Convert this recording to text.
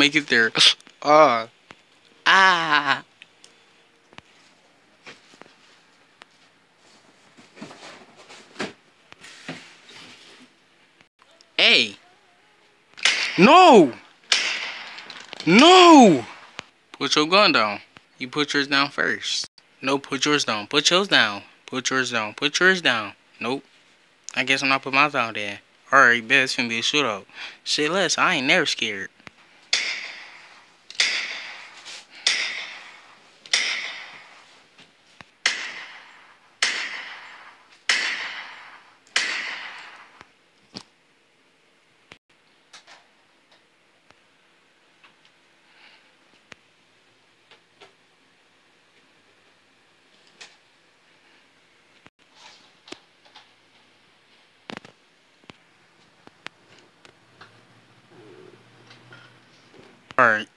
make it there. Ah. ah. Hey. No. No. Put your gun down. You put yours down first. No, put yours down. Put yours down. Put yours down. Put yours down. Nope. I guess I'm not put mine down there. Alright, bet it's gonna be a shootout. Shit less, I ain't never scared. Alright.